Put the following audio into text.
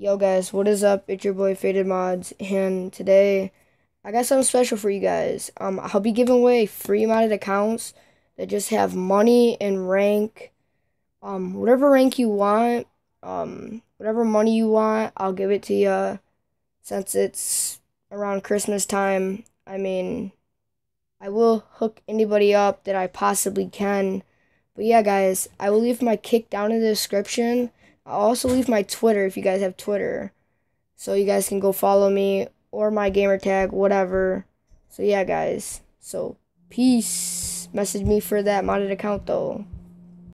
Yo guys, what is up? It's your boy Faded Mods, and today I got something special for you guys. Um, I'll be giving away free modded accounts that just have money and rank. Um, whatever rank you want, um, whatever money you want, I'll give it to you. Since it's around Christmas time, I mean, I will hook anybody up that I possibly can. But yeah, guys, I will leave my Kik down in the description. I'll also leave my Twitter if you guys have Twitter. So you guys can go follow me or my gamer tag, whatever. So yeah, guys. So peace. Message me for that modded account though.